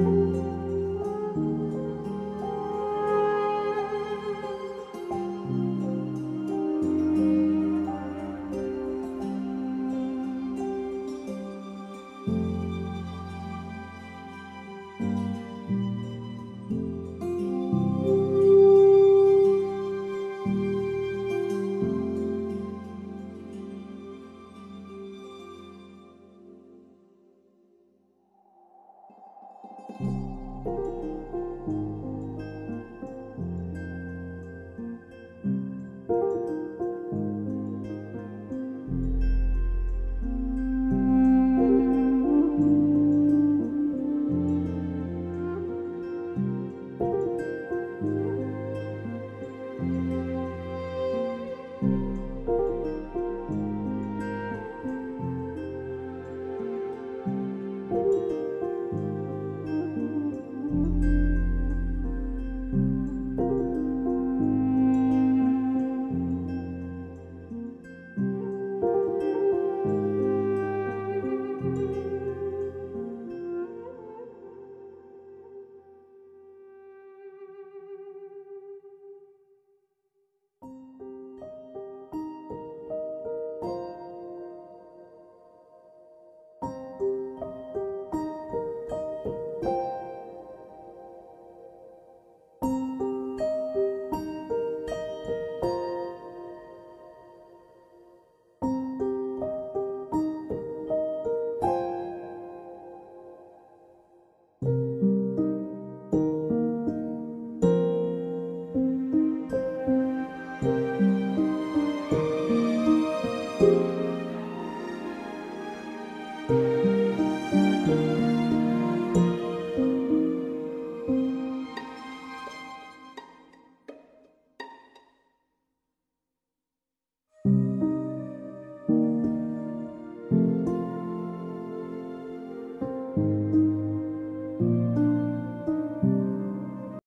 you you